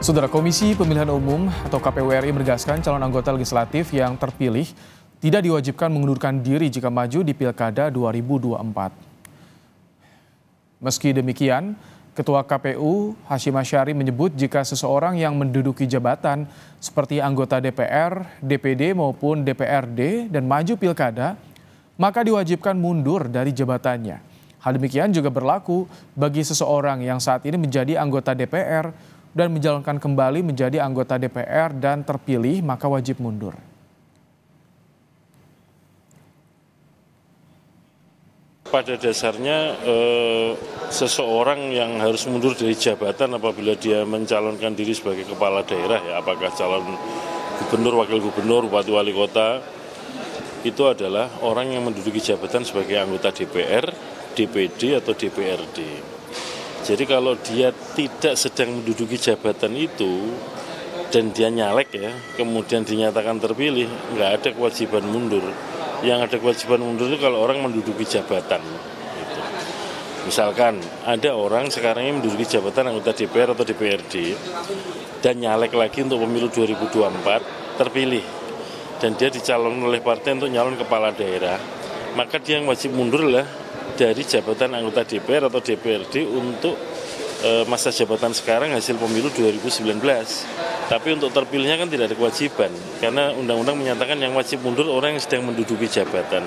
Saudara Komisi Pemilihan Umum atau KPU RI menegaskan calon anggota legislatif yang terpilih tidak diwajibkan mengundurkan diri jika maju di Pilkada 2024. Meski demikian, Ketua KPU Hashim Asyari menyebut jika seseorang yang menduduki jabatan seperti anggota DPR, DPD maupun DPRD dan maju pilkada, maka diwajibkan mundur dari jabatannya. Hal demikian juga berlaku bagi seseorang yang saat ini menjadi anggota DPR dan menjalankan kembali menjadi anggota DPR dan terpilih maka wajib mundur. Pada dasarnya eh, seseorang yang harus mundur dari jabatan apabila dia mencalonkan diri sebagai kepala daerah ya apakah calon gubernur, wakil gubernur, bupati wali kota itu adalah orang yang menduduki jabatan sebagai anggota DPR, DPD atau DPRD. Jadi kalau dia tidak sedang menduduki jabatan itu dan dia nyalek ya, kemudian dinyatakan terpilih, nggak ada kewajiban mundur yang ada kewajiban mundur itu kalau orang menduduki jabatan. Gitu. Misalkan ada orang sekarang ini menduduki jabatan anggota DPR atau DPRD dan nyalek lagi untuk pemilu 2024 terpilih dan dia dicalon oleh partai untuk nyalon kepala daerah, maka dia yang wajib mundur lah dari jabatan anggota DPR atau DPRD untuk e, masa jabatan sekarang hasil pemilu 2019. Tapi untuk terpilihnya kan tidak ada kewajiban karena undang-undang menyatakan yang wajib mundur orang yang sedang menduduki jabatan.